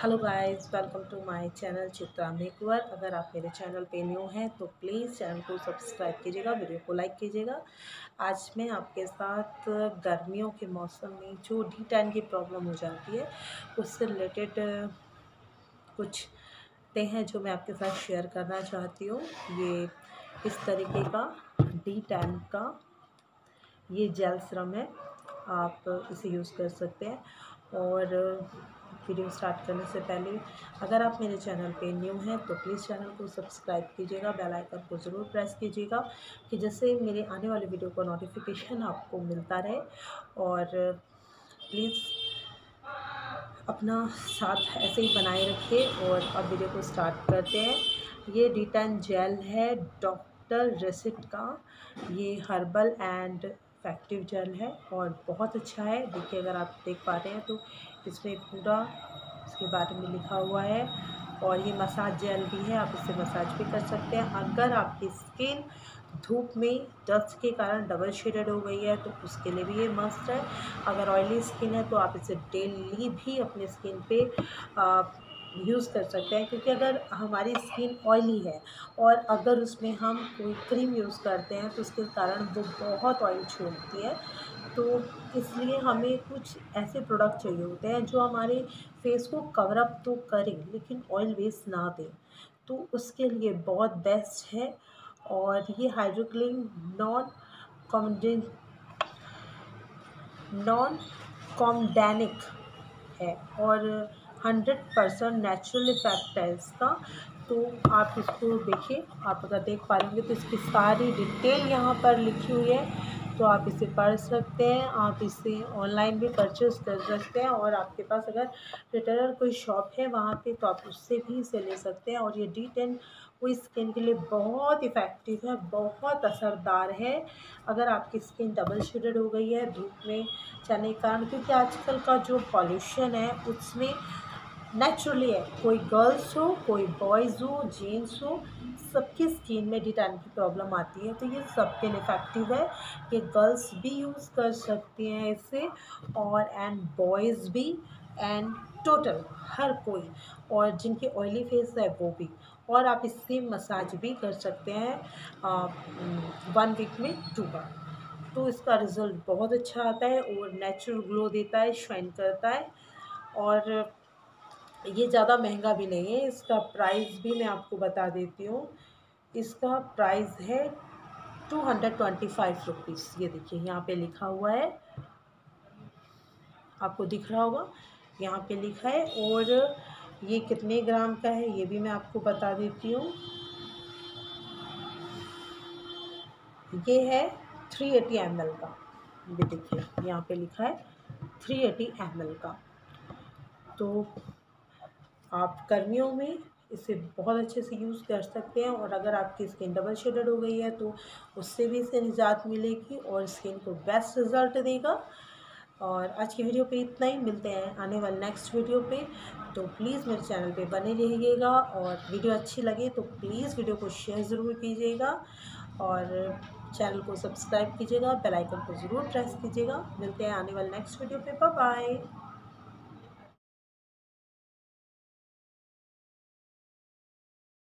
Hello guys, welcome to my channel Chitra makeover अगर आप मेरे चैनल पे न्यू हैं तो प्लीज़ चैनल को सब्सक्राइब कीजिएगा, वीडियो को लाइक कीजिएगा। आज मैं आपके साथ गर्मियों के मौसम में जो डी टैन की प्रॉब्लम हो जाती है, उससे रिलेटेड कुछ ते हैं जो मैं आपके साथ शेयर करना चाहती हूँ। ये इस तरीके का डी टैन का ये जेल श्रम है, आप इसे यूज़ कर सकते हैं। और वीडियो स्टार्ट करने से पहले, अगर आप मेरे चैनल पे न्यू हैं तो प्लीज़ चैनल को सब्सक्राइब कीजिएगा, बेल आइकन को ज़रूर प्रेस कीजिएगा, कि जैसे मेरे आने वाले वीडियो का नोटिफिकेशन आपको मिलता रहे। और प्लीज़ अपना साथ ऐसे ही बनाए रखिए और अब वीडियो को स्टार्ट करते हैं। ये डिटन जेल है डॉक्टर रेसिट का। ये हर्बल एंड इफ़ेक्टिव जेल है और बहुत अच्छा है। देखिए, अगर आप देख पा रहे हैं तो इसमें पूरा इसके बारे में लिखा हुआ है और ये मसाज जेल भी है। आप इससे मसाज भी कर सकते हैं। अगर आपकी स्किन धूप में डस्ट के कारण डबल शेडेड हो गई है तो उसके लिए भी ये मस्त है। अगर ऑयली स्किन है तो आप इसे डेली भी अपने स्किन पे यूज़ कर सकते हैं, क्योंकि अगर हमारी स्किन ऑयली है और अगर उसमें हम कोई क्रीम यूज़ करते हैं तो उसके कारण वो बहुत ऑयल छोड़ती है। तो इसलिए हमें कुछ ऐसे प्रोडक्ट चाहिए होते हैं जो हमारे फेस को कवरअप तो करें, लेकिन ऑयल वेस्ट ना दें। तो उसके लिए बहुत बेस्ट है और ये हाइड्रोक्लिन नॉन कॉमडेन नॉन कॉमडेनिक है और हंड्रेड परसेंट नेचुरल इफ़ेक्ट है इसका। तो आप इसको देखिए, आप अगर देख पा रहे तो इसकी सारी डिटेल यहाँ पर लिखी हुई है। तो आप इसे पढ़ सकते हैं, आप इसे ऑनलाइन भी परचेज़ कर सकते हैं और आपके पास अगर रिटेलर कोई शॉप है वहाँ पे तो आप उससे भी इसे ले सकते हैं। और ये डी टेन वो स्किन के लिए बहुत इफ़ेक्टिव है, बहुत असरदार है। अगर आपकी स्किन डबल शेडेड हो गई है धूप में जाने के कारण, क्योंकि आजकल का जो पॉल्यूशन है, उसमें नेचुरली है कोई गर्ल्स हो, कोई बॉयज़ हो जेंट्स हो, सबकी स्किन में डिटैन की प्रॉब्लम आती है। तो ये सबके लिए इफ़ेक्टिव है ये गर्ल्स भी यूज़ कर सकती हैं इसे और एंड बॉयज़ भी एंड टोटल हर कोई और जिनके ऑयली फेस है वो भी। और आप इससे मसाज भी कर सकते हैं वन वीक में टू बार। तो इसका रिज़ल्ट बहुत अच्छा आता है और नेचुरल ग्लो देता है शाइन करता है और ये ज़्यादा महँगा भी नहीं है, इसका प्राइस भी मैं आपको बता देती हूँ। इसका प्राइस है two hundred twenty five rupees ये देखिए, यहाँ पे लिखा हुआ है। आपको दिख रहा होगा, यहाँ पे लिखा है और ये कितने ग्राम का है, ये भी मैं आपको बता देती हूँ। ये है थ्री एटी एम एल का। ये देखिए, यहाँ पे लिखा है थ्री एटी एम एल का। तो आप गर्मियों में इसे बहुत अच्छे से यूज़ कर सकते हैं और अगर आपकी स्किन डबल शेडेड हो गई है तो उससे भी इसे निजात मिलेगी और स्किन को बेस्ट रिज़ल्ट देगा। और आज की वीडियो पे इतना ही। मिलते हैं आने वाले नेक्स्ट वीडियो पे। तो प्लीज़ मेरे चैनल पे बने रहिएगा और वीडियो अच्छी लगे तो प्लीज़ वीडियो को शेयर ज़रूर कीजिएगा और चैनल को सब्सक्राइब कीजिएगा बेल आइकन को ज़रूर प्रेस कीजिएगा। मिलते हैं आने वाले नेक्स्ट वीडियो पे। बाय